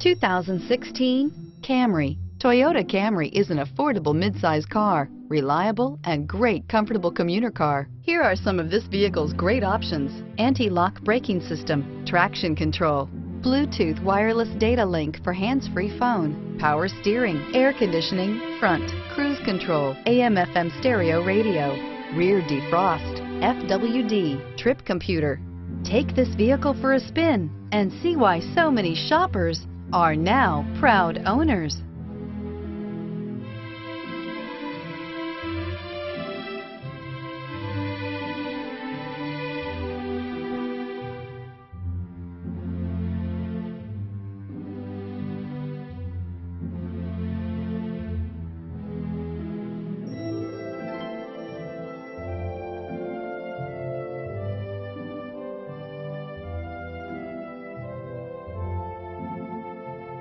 2016 Camry. Toyota Camry is an affordable midsize car, reliable and great comfortable commuter car. Here are some of this vehicle's great options. Anti-lock braking system, traction control, Bluetooth wireless data link for hands-free phone, power steering, air conditioning, front, cruise control, AM FM stereo radio, rear defrost, FWD, trip computer. Take this vehicle for a spin and see why so many shoppers are now proud owners.